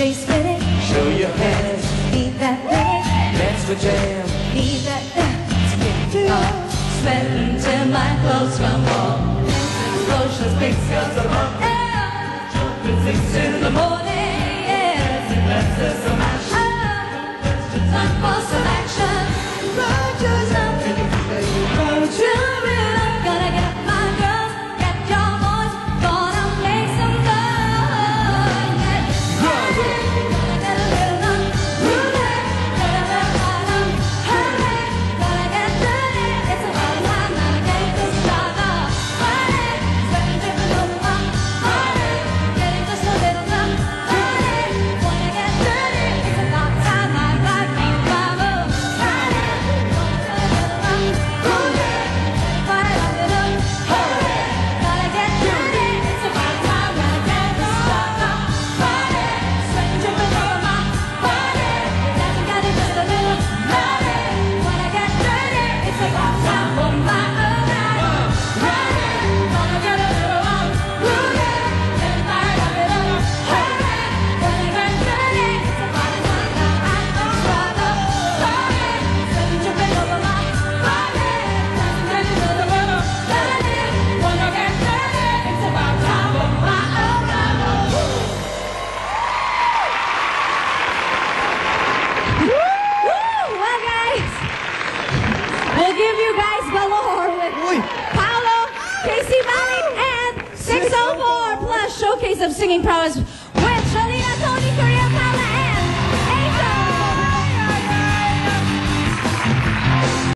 Chase spinning. Show your hands. Beat that thing. Dance with jam. Need that thing to get through. Sweating till my clothes crumble. Explosions, big scales of Jumping six in the morning. Of you guys galore with Oy. Paolo, Casey Malik, and 604 plus showcase of singing prowess.